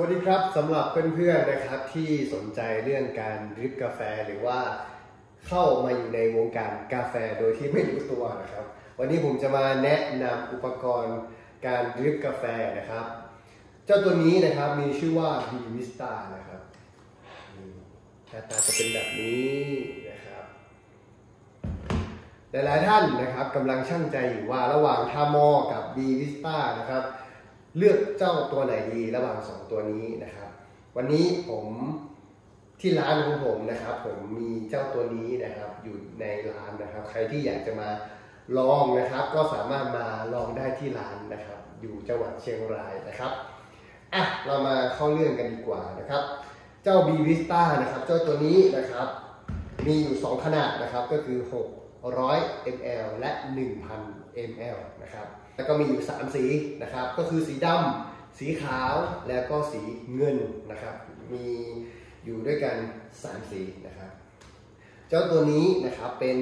วัสดีครับสำหรับเพื่อนๆนะครับที่สนใจเรื่องการดริปกาแฟหรือว่าเข้ามาอยู่ในวงการกาแฟโดยที่ไม่รู้ตัวนะครับ วันนี้ผมจะมาแนะนำอุปกรณ์การดริปกาแฟนะครับ เจ้าตัวนี้นะครับมีชื่อว่า b v i s t a นะครับหน้าตาจะเป็นแบบนี้นะครับ หลายๆท่านนะครับกำลังช่างใจอยู่ว่าระหว่างทามอกับ b v i s t a นะครับ เลือกเจ้าตัวไหนดีระหว่างสองตัวนี้นะครับ วันนี้ผมที่ร้านของผมนะครับ ผมมีเจ้าตัวนี้นะครับ อยู่ในร้านนะครับ ใครที่อยากจะมาลองนะครับ ก็สามารถมาลองได้ที่ร้านนะครับ อยู่จังหวัดเชียงรายนะครับอะเรามาเข้าเรื่องกันดีกว่านะครับ เจ้า B Vista นะครับ เจ้าตัวนี้นะครับ มีอยู่ 2 ขนาดนะครับก็คือ 600 ml และ 1,000 ml นะครับแล้วก็มีอยู่ 3 สีนะครับก็คือสีดำสีขาวแล้วก็สีเงินนะครับมีอยู่ด้วยกัน 3 สีนะครับเจ้าตัวนี้นะครับเป็น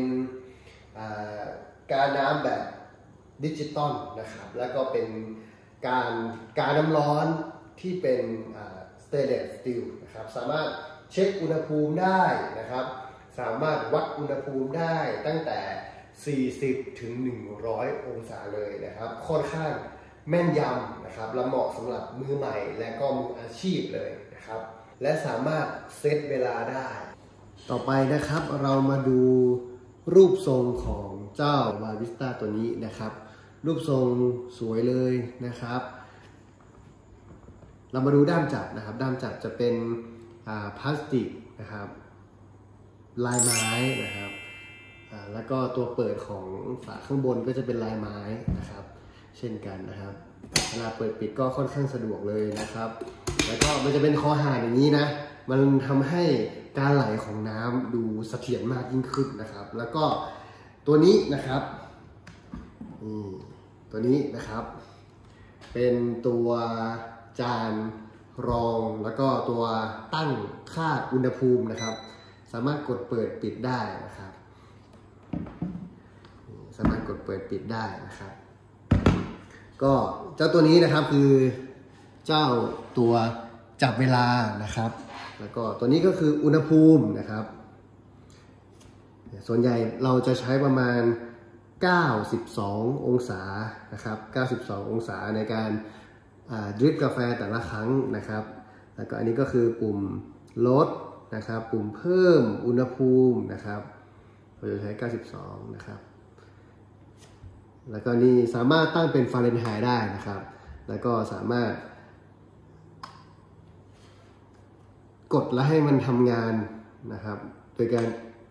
กาน้ำแบบดิจิตอลนะครับแล้วก็เป็นการการน้ำร้อนที่เป็น stainless steel นะครับสามารถเช็คอุณหภูมิได้นะครับ สามารถวัดอุณหภูมิได้ตั้งแต่ 40 ถึง 100 องศาเลยนะครับ ค่อนข้างแม่นยำนะครับ และเหมาะสำหรับมือใหม่ และก็มืออาชีพเลยนะครับ และสามารถเซตเวลาได้ ต่อไปนะครับเรามาดูรูปทรงของเจ้าวาวิสตาตัวนี้นะครับ รูปทรงสวยเลยนะครับ เรามาดูด้ามจับนะครับ ด้ามจับจะเป็นพลาสติกนะครับ ลายไม้นะครับแล้วก็ตัวเปิดของฝาข้างบนก็จะเป็นลายไม้นะครับ เช่นกันนะครับเวลาเปิดปิดก็ค่อนข้างสะดวกเลยนะครับ แล้วก็มันจะเป็นคอหาอย่างนี้นะ มันทำให้การไหลของน้ำดูเสถียรมากยิ่งขึ้นนะครับ แล้วก็ตัวนี้นะครับตัวนี้นะครับ เป็นตัวจานรองแล้วก็ตัวตั้งค่าอุณหภูมินะครับ สามารถกดเปิดปิดได้นะครับ สามารถกดเปิดปิดได้นะครับ ก็เจ้าตัวนี้นะครับคือเจ้าตัวจับเวลานะครับ แล้วก็ตัวนี้ก็คืออุณหภูมินะครับ ส่วนใหญ่เราจะใช้ประมาณ 92 องศานะครับ 92 องศาในการดริปกาแฟแต่ละครั้งนะครับ แล้วก็อันนี้ก็คือปุ่มลด นะครับ ปุ่มเพิ่มอุณหภูมินะครับเราจะใช้ 92 นะครับ แล้วก็นี่สามารถตั้งเป็นฟาเรนไฮต์ได้นะครับ แล้วก็สามารถ กดและให้มันทำงานนะครับ โดยการ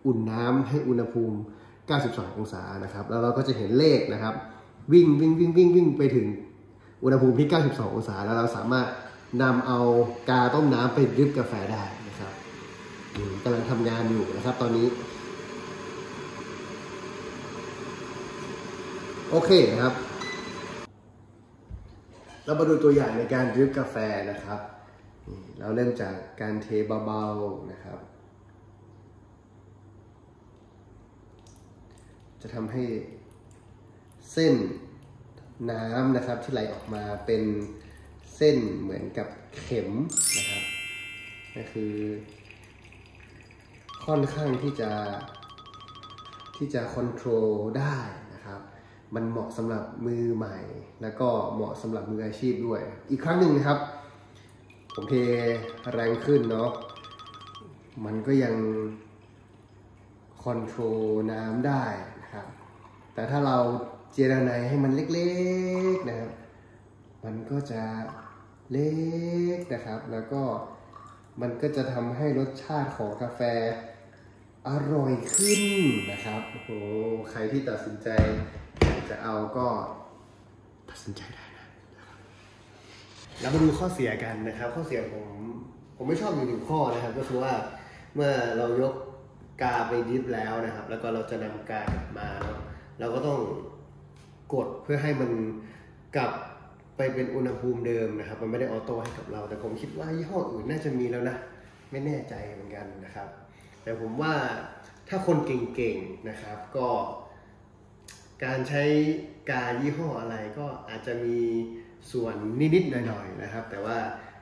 อุ่นน้ำให้อุณหภูมิ 92 องศานะครับ แล้วเราก็จะเห็นเลขนะครับ วิ่งวิ่งวิ่งวิ่งวิ่งไปถึงอุณหภูมิที่ 92 องศา แล้วเราสามารถนำเอากาต้มน้ำไปดริบกาแฟได้ กำลังทำงานอยู่นะครับ ตอนนี้ โอเคนะครับ เรามาดูตัวอย่างในการดริปกาแฟนะครับ เราเริ่มจากการเทเบาๆนะครับ จะทำให้เส้นน้ำนะครับที่ไหลออกมาเป็นเส้นเหมือนกับเข็มนะครับก็คือ ค่อนข้างที่จะที่จะคอนโทรลได้นะครับ มันเหมาะสำหรับมือใหม่ แล้วก็เหมาะสำหรับมืออาชีพด้วย อีกครั้งหนึ่งนะครับ ผมเทแรงขึ้นเนาะ มันก็ยังคอนโทรลน้ำได้นะครับ แต่ถ้าเราเจรนให้มันเล็กๆนะครับ มันก็จะเล็กนะครับ แล้วก็มันก็จะทำให้รสชาติของกาแฟ อร่อยขึ้นนะครับ โอ้โห ใครที่ตัดสินใจจะเอาก็ตัดสินใจได้นะเรามาดูข้อเสียกันนะครับ ข้อเสียผมผมไม่ชอบอยู่หนึ่งข้อนะครับ ก็คือว่าเมื่อเรายกกาไปดิฟแล้วนะครับ แล้วก็เราจะนำกากลับมาเราก็ต้องกดเพื่อให้มันกลับไปเป็นอุณหภูมิเดิมนะครับ มันไม่ได้ออโต้ให้กับเรา แต่ผมคิดว่ายี่ห้ออื่นน่าจะมีแล้วนะ ไม่แน่ใจเหมือนกันนะครับ แต่ผมว่าถ้าคนเก่งๆนะครับก็การใช้กายี่ห้ออะไรก็อาจจะมีส่วนนิดๆหน่อยๆนะครับ แต่ว่า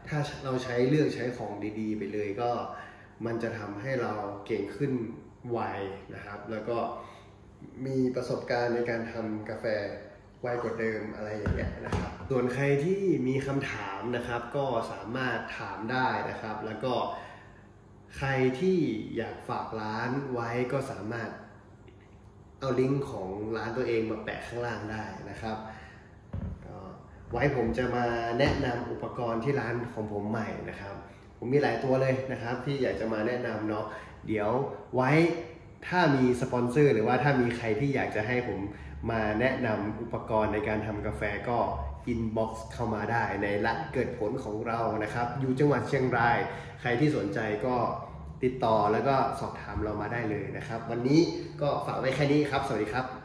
ถ้าเราใช้เลือกใช้ของดีๆ ไปเลยก็มันจะทำให้เราเก่งขึ้นไวนะครับ แล้วก็มีประสบการณ์ในการทำกาแฟไวกว่าเดิมอะไรอย่างเงี้ยนะครับ ส่วนใครที่มีคำถามนะครับ ก็สามารถถามได้นะครับ แล้วก็ ใครที่อยากฝากร้านไว้ก็สามารถเอาลิงก์ของร้านตัวเองมาแปะข้างล่างได้นะครับ ไว้ผมจะมาแนะนำอุปกรณ์ที่ร้านของผมใหม่นะครับ ผมมีหลายตัวเลยนะครับ ที่อยากจะมาแนะนำเนาะเดี๋ยวไว้ถ้ามีสปอนเซอร์หรือว่าถ้ามีใครที่อยากจะให้ผม มาแนะนำอุปกรณ์ในการทำกาแฟก็ inbox เข้ามาได้ในไร่เกิดผลของเรานะครับ อยู่จังหวัดเชียงราย ใครที่สนใจก็ติดต่อแล้วก็สอบถามเรามาได้เลยนะครับ วันนี้ก็ฝากไว้แค่นี้ครับ สวัสดีครับ